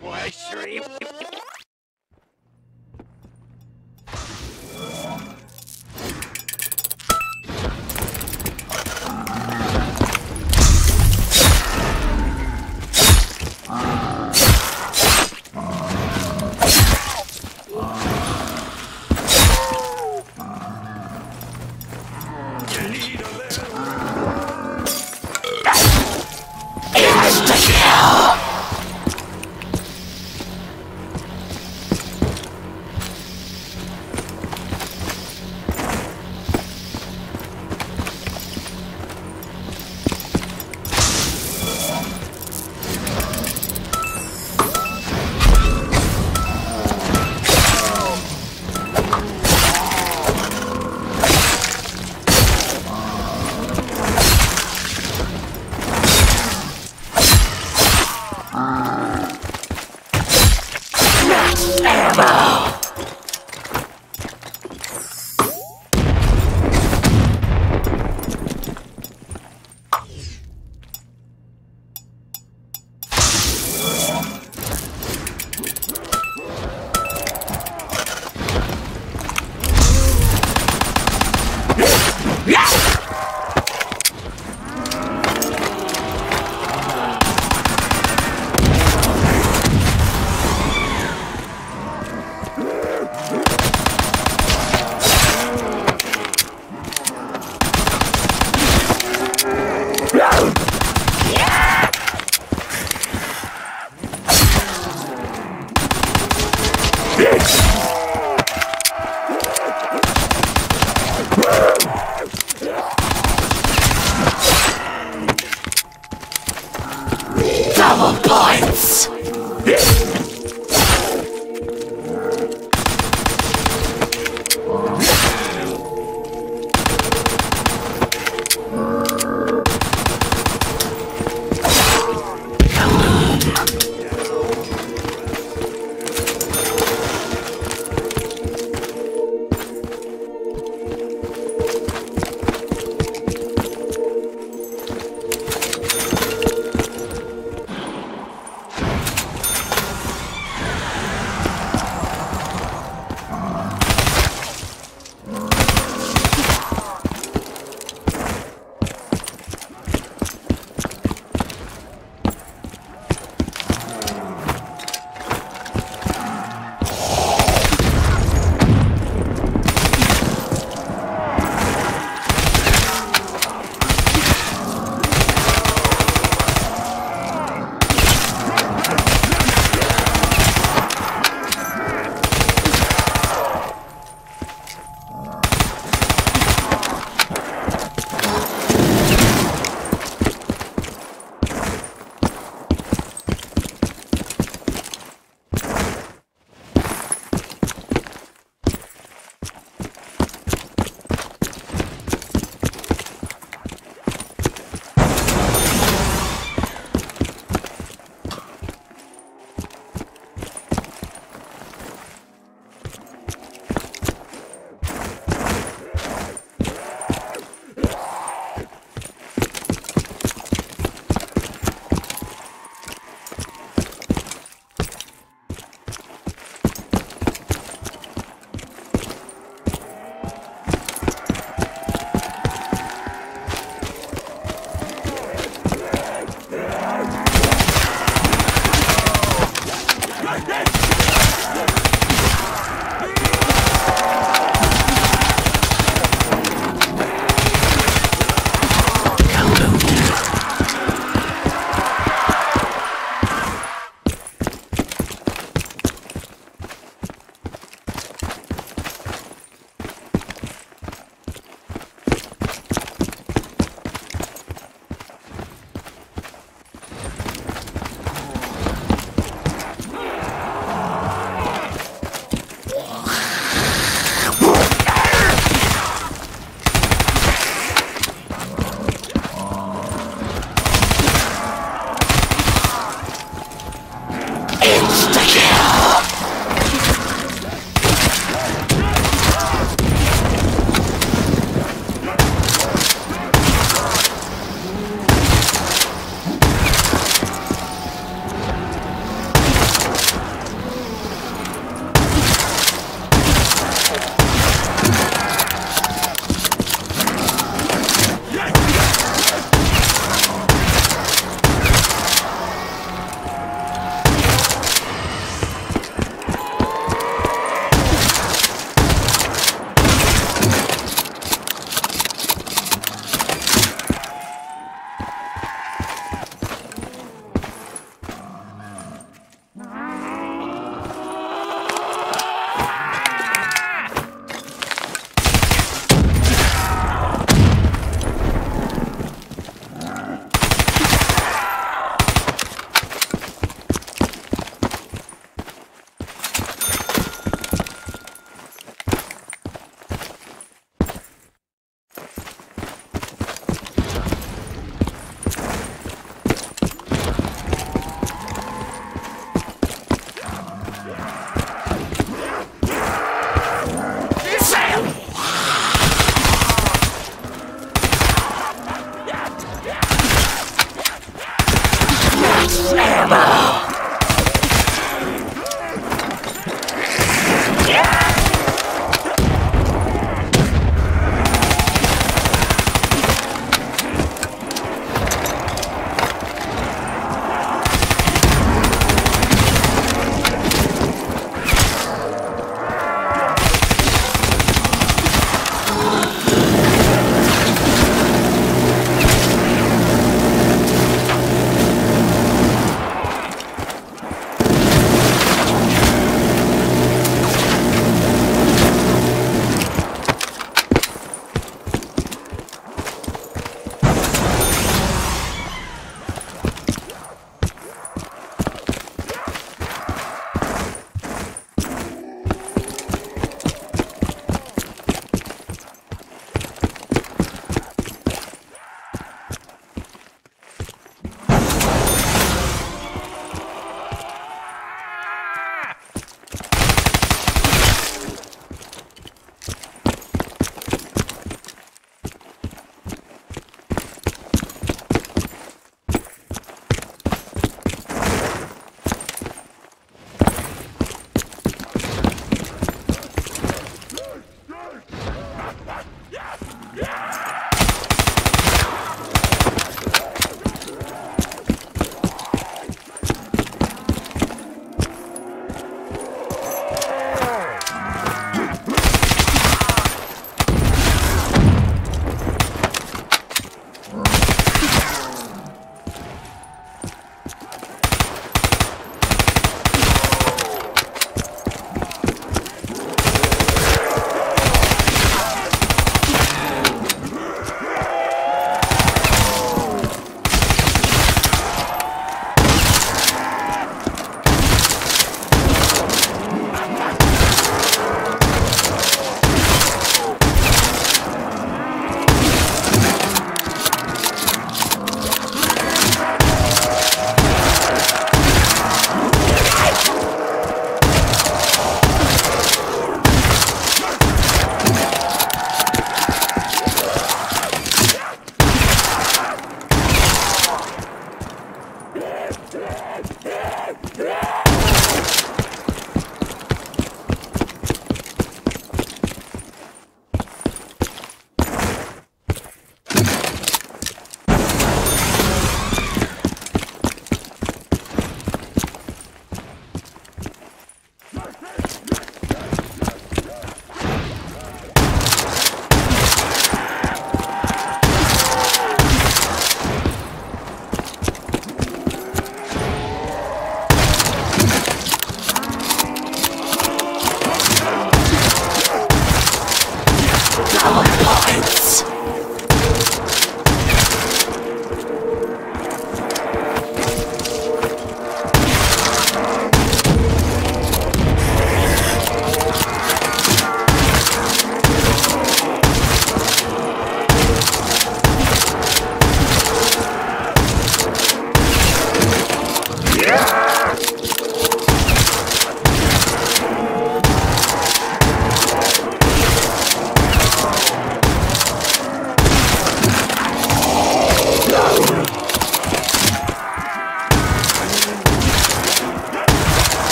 Why, sure. Normal.